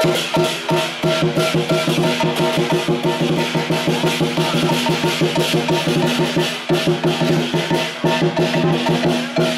Thank you.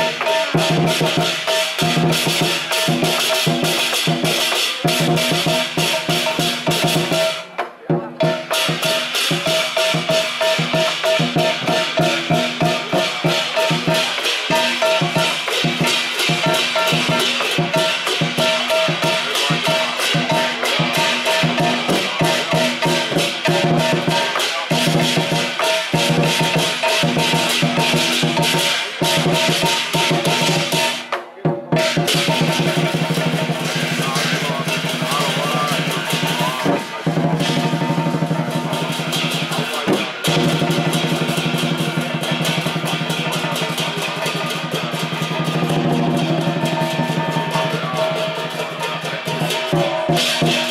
Música